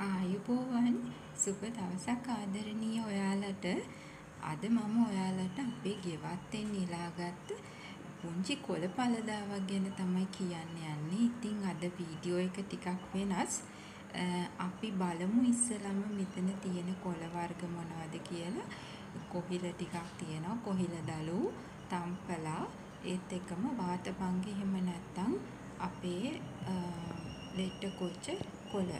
ආයුබෝවන් සුබ දවසක් ආදරණීය ඔයාලට අද මම ඔයාලට අපේ ගෙවත්තෙන් ඉලාගත්ත පුංචි කොළ පලදාවක් ගැන තමයි කියන්න යන්නේ. ඉතින් අද වීඩියෝ එක ටිකක් වෙනස්. අපි බලමු ඉස්සෙල්ලම මෙතන තියෙන කොළ වර්ග මොනවද කියලා. කොහිල ටිකක් තියෙනවා. කොහිල දළු, තම්පලා ඒත් එක්කම වාතභංග එහෙම නැත්නම් අපේ ලෙට්ට කොච්ච කොළ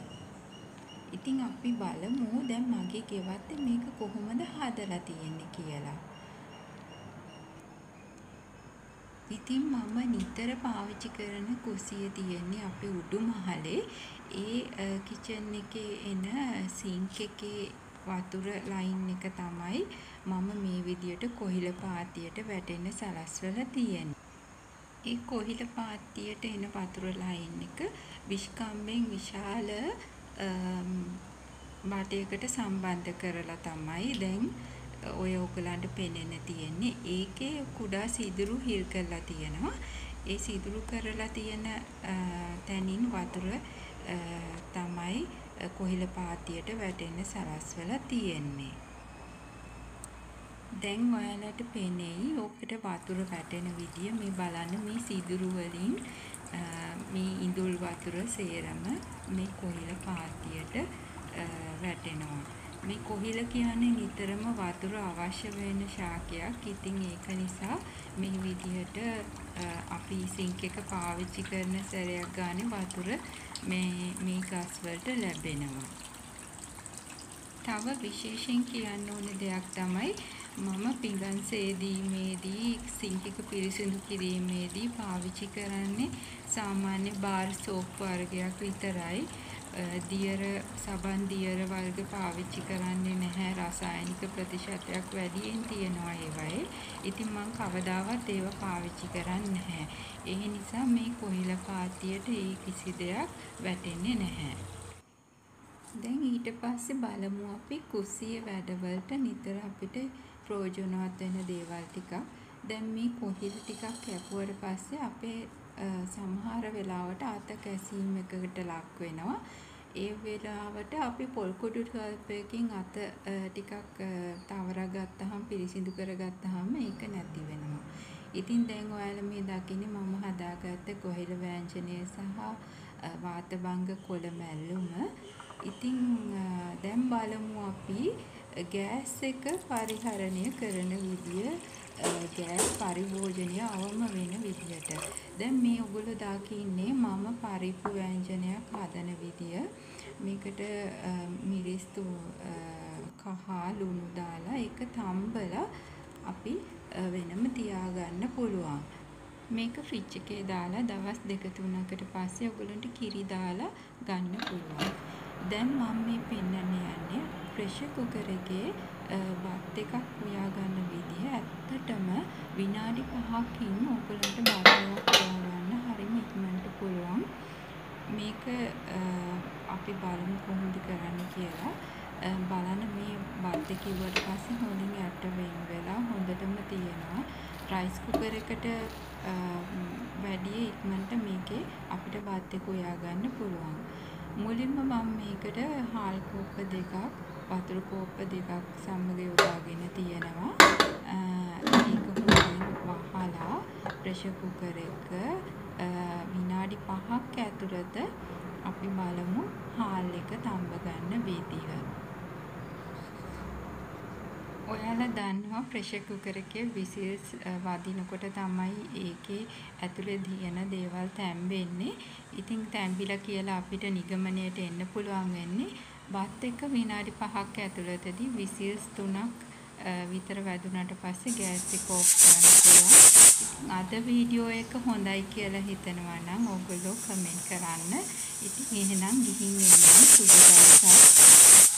ඉතින් අපි බලමු දැන් මගේ ගෙවත්තේ මේක කොහොමද හදලා තියෙන්නේ කියලා. ඉතින් මම නිතර පාවිච්චි කරන කුස්සිය තියෙන්නේ අපේ උඩුමහලේ. ඒ කිචන් එකේ එන සින්ක් එකේ වතුර ලයින් එක තමයි මම මේ විදියට කොහිල පාත්තියට වැටෙන්න සලස්වලා තියෙන්නේ. ඒ කොහිල පාත්තියට එන වතුර ලයින් එක විශ්කම්බෙන් විශාල බටයකට සම්බන්ධ කරලා තමයි දැන් ඔය ඕගලන්ට පෙනෙන්න තියෙන්නේ. ඒකේ කුඩා සිදුරු හිල් කරලා තියෙනවා. ඒ සිදුරු කරලා තියෙන තැනින් වතුර තමයි කොහිල පාත්තියට වැටෙන්න සලස්වලා තියෙන්නේ. දැන් ඔයාලට පෙනෙයි ඕකට වතුර වැටෙන විදිය. මේ බලන්න මේ සිදුරු වලින් මේ ඉඳුල් වතුර සේරම මේ කොහිල පාත්තියට වැටෙනවා. මේ කොහිල කියන්නේ නිතරම වතුර අවශ්‍ය වෙන ශාකයක්. ඉතින් ඒක නිසා මේ විදිහට අපි සින්ක් එක පාවිච්චි කරන සැරයක් ගානේ වතුර මේ මේ ගස් වලට ලැබෙනවා. තව විශේෂයෙන් කියන්න ඕන දෙයක් තමයි මම පිඟන් සේදීමේදී සින්ක් එක පිරිසිදු කිරීමේදී පාවිච්චි කරන්නේ සාමාන්‍ය බාර් සෝප් වර්ගයක් විතරයි. දියර සබන් දියර වර්ග පාවිච්චි කරන්නේ නැහැ. රසායනික ප්‍රතිශතයක් වැඩියෙන් තියෙනවා ඒවයේ. ඉතින් මං කවදාවත් ඒවා පාවිච්චි කරන්නේ නැහැ. ඒ නිසා මේ කොහිල පාත්තියට ඒ කිසි දෙයක් වැටෙන්නේ නැහැ. දැන් ඊට පස්සේ බලමු අපි කුස්සියේ වැඩවලට නිතර අපිට ප්‍රයෝජනවත් වෙන දේවල් ටිකක්. දැන් මේ කොහිල ටිකක් කැපුවට පස්සේ අපේ සමහර වෙලාවට අත කැසීම් එකකට ලක් වෙනවා. ඒ වෙලාවට අපි පොල් කුඩු ටල්පයකින් අත ටිකක් තවරා ගත්තාම පිරිසිදු කරගත්තාම ඒක නැති වෙනවා. ඉතින් දැන් ඔයාලා මේ දකින්නේ මම හදාගත්ත කොහිල වෑංජනය සහ වාතභංග කොළ මැල්ලුම. ඉතින් දැන් බලමු අපි ගෑස් එක පරිහරණය කරන විදිය ගෑස් පරිභෝජනය අවම වෙන විදියට. දැන් මේ ඔයගොල්ලෝ දකින්නේ මම පරිප්පු ව්‍යංජනයක් හදන විදිය. මේකට මිරිස් කහ ලුණු දාලා ඒක තම්බලා අපි වෙනම තියාගන්න පුළුවන්. මේක ෆ්‍රිජ් එකේ දාලා දවස් දෙක තුනකට පස්සේ ඔයගොල්ලන්ට කිරි දාලා ගන්න පුළුවන්. දැන් මම මේ පෙන්වන්න යන්නේ ප්‍රෙෂර් කුකර් එකේ බත් එකක් උයා ගන්න විදිය. ඇත්තටම විනාඩි 5කින් ඔයගොල්ලන්ට බත් එකක් උයා ගන්න හරිම ඉක්මනට පුළුවන්. මේක අපි බලමු කොහොමද කරන්නේ කියලා. බලන්න මේ බත් එක කිව්වට පස්සේ හොඳින් යට වෙන් වෙලා හොඳටම තියෙනවා. රයිස් කුකර් එකට වැඩිය ඉක්මනට මේකේ අපිට බත් එක උයා ගන්න පුළුවන්. මුලින්ම මම මේකට හාල් කෝප්ප දෙකක් වතුර කෝප්ප දෙකක් සමග යොදාගෙන තියෙනවා. ඒක හොඳින් වහලා ප්‍රෙෂර් කුකර් එක විනාඩි 5ක් ඇතුළත අපි බලමු හාල් එක තම්බ ගන්න විදිහ. ඔයාලා දන්නවා ප්‍රෙෂර් කුකර් එකේ විසිල්ස් වදිනකොට තමයි ඒකේ ඇතුලේ තියෙන දේවල් තැම්බෙන්නේ. ඉතින් තැම්බිලා කියලා අපිට නිගමනයට එන්න පුළුවන් වෙන්නේ බත් එක විනාඩි 5ක් ඇතුළතදී විසිල්ස් 3ක් විතර වැදුනට පස්සේ ගෑස් එක ඕෆ් කරන්න පුළුවන්. අද වීඩියෝ එක හොඳයි කියලා හිතනවා නම් ඔයගොල්ලෝ කමෙන්ට් කරන්න. ඉතින් එහෙනම් ගිහින් එන්න සුබ දවසක්.